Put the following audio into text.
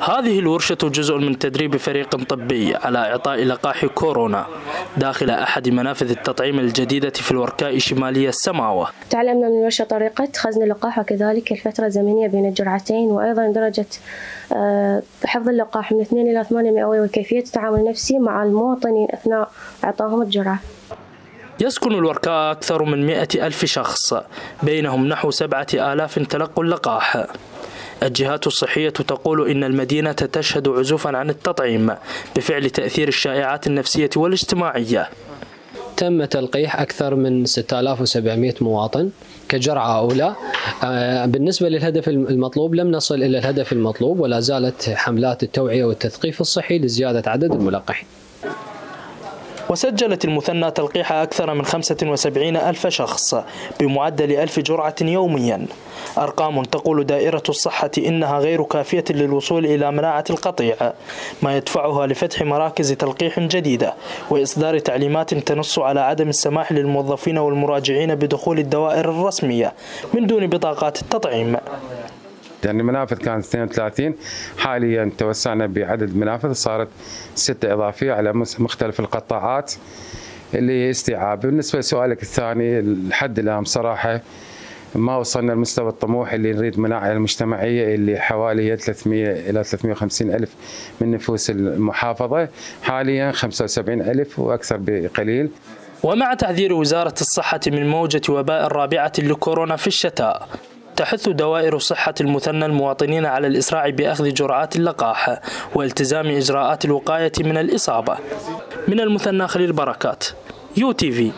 هذه الورشة جزء من تدريب فريق طبي على إعطاء لقاح كورونا داخل أحد منافذ التطعيم الجديدة في الوركاء شمالية السماوة. تعلمنا من الورشة طريقة خزن اللقاح وكذلك الفترة الزمنية بين الجرعتين وأيضا درجة حفظ اللقاح من 2 إلى 8 مئوية وكيفية التعامل النفسي مع المواطنين أثناء إعطائهم الجرعة. يسكن الوركاء أكثر من مئة ألف شخص بينهم نحو سبعة آلاف تلقوا اللقاح. الجهات الصحية تقول إن المدينة تشهد عزوفا عن التطعيم بفعل تأثير الشائعات النفسية والاجتماعية. تم تلقيح أكثر من 6700 مواطن كجرعة أولى. بالنسبة للهدف المطلوب لم نصل إلى الهدف المطلوب ولا زالت حملات التوعية والتثقيف الصحي لزيادة عدد الملقحين. وسجلت المثنى تلقيح أكثر من 75 ألف شخص بمعدل ألف جرعة يوميا. أرقام تقول دائرة الصحة إنها غير كافية للوصول إلى مناعة القطيع ما يدفعها لفتح مراكز تلقيح جديدة وإصدار تعليمات تنص على عدم السماح للموظفين والمراجعين بدخول الدوائر الرسمية من دون بطاقات التطعيم. يعني المنافذ كانت 32 حاليا توسعنا بعدد منافذ صارت ستة إضافية على مختلف القطاعات اللي استيعاب بالنسبة لسؤالك الثاني لحد الآن بصراحة ما وصلنا لمستوى الطموح اللي نريد مناعة المجتمعية اللي حوالي 300 إلى 350 ألف من نفوس المحافظة. حاليا 75 ألف وأكثر بقليل. ومع تحذير وزارة الصحة من موجة وباء رابعة لكورونا في الشتاء تحث دوائر صحة المثنى المواطنين على الإسراع بأخذ جرعات اللقاح والتزام إجراءات الوقاية من الإصابة. من المثنى خليل بركات يو تي في.